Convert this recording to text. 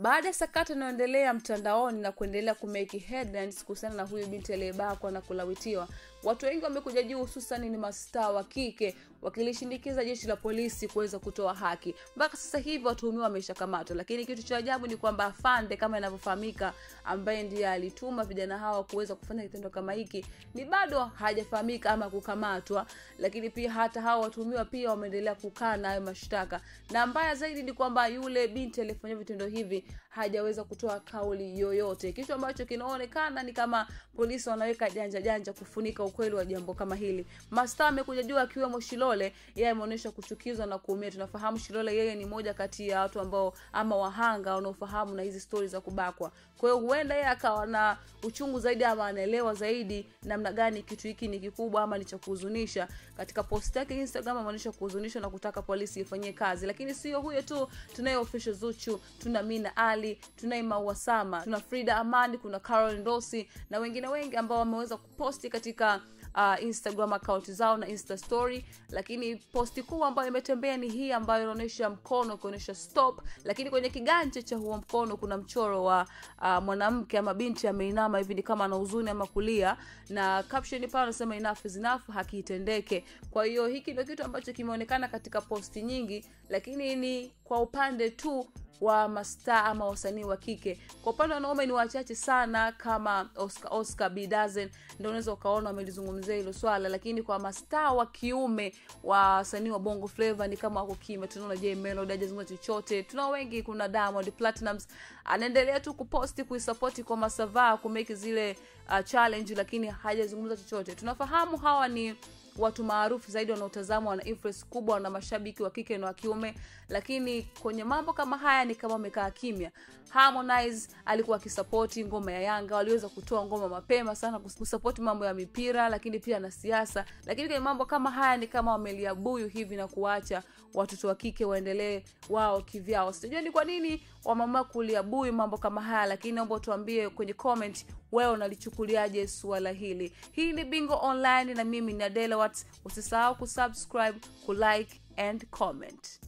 baada ya sakata inayoendelea mtandaoni na kuendelea kumake headlines kuhusiana na huyu binti aliyebakwa na kulawitiwa watu wengi wamekuja juu hususan ni mastaa wa kike wakilishindikiza jeshi la polisi kuweza kutoa haki. Mpaka sasa hivi watuhumiwa wameshakamatwa lakini kitu cha ajabu ni kwamba afande kama inavyofahamika ambaye ndiye alituma vijana hawa kuweza kufanya kitendo kama hiki ni bado hajafahamika ama kukamatwa. Lakini pia hata hawa watuhumiwa pia wameendelea kukaa na hayo mashtaka. Na mbaya zaidi ni kwamba yule binti aliyefanya vitendo hivi hajaweza kutoa kauli yoyote. Kitu ambacho kinaonekana ni kama polisi wanaweka janja janja kufunika ukweli wa jambo kama hili. Masta amekuja juu akiwemo shilole yeye ameonyesha kuchukizwa na kuumia. Tunafahamu shilole yeye ni moja kati ya watu ambao ama wahanga wanaofahamu na hizi stori za kubakwa. Kwa hiyo huenda yeye akawa na uchungu zaidi ama anaelewa zaidi namna gani kitu hiki ni kikubwa ama ni cha kuhuzunisha. Katika post yake instagram ameonyesha kuhuzunishwa na kutaka polisi ifanyie kazi. Lakini sio huyo tu tunaye official zuchu tuna mina ali tunaye maua sama tuna frida amani kuna carol ndosi na wengine wengi ambao wameweza kuposti katika uh, instagram akaunti zao na insta story. Lakini posti kuu ambayo imetembea ni hii ambayo inaonyesha mkono ukionyesha stop. Lakini kwenye kiganja cha huo mkono kuna mchoro wa uh, mwanamke ama binti ameinama hivi ni kama ana huzuni ama kulia. Na caption pale anasema enough is enough hakiitendeke kwa hiyo hiki ndio kitu ambacho kimeonekana katika posti nyingi lakini ni kwa upande tu wa mastaa ama wasanii wa kike. Kwa upande wa wanaume ni wachache sana kama oscar oscar bidazen ndio unaweza ukaona wamelizungumzia hilo swala lakini kwa mastaa wa kiume wa wasanii wa bongo flava ni kama wako kima tunaona j melod ajazungumza chochote. Tuna wengi kuna diamond platinums anaendelea tu kuposti kuisapoti kwa masavaa kumeki zile uh, challenge lakini hajazungumza chochote. Tunafahamu hawa ni watu maarufu zaidi wanaotazamwa wana influence kubwa na mashabiki wa kike na wa kiume. Lakini kwenye mambo kama haya ni kama wamekaa kimya. Harmonize alikuwa akisapoti ngoma ya yanga waliweza kutoa ngoma mapema sana kusapoti mambo ya mipira lakini pia na siasa. Lakini kwenye mambo kama haya ni kama wameliabuyu hivi na kuacha watoto wa kike waendelee wao kivyao. Sijajua ni kwa nini wameamua kuliabuyu mambo kama haya lakini naomba tuambie kwenye comment wewe unalichukuliaje suala hili. Hii ni bingo online na mimi ni adela wat usisahau kusubscribe kulike and comment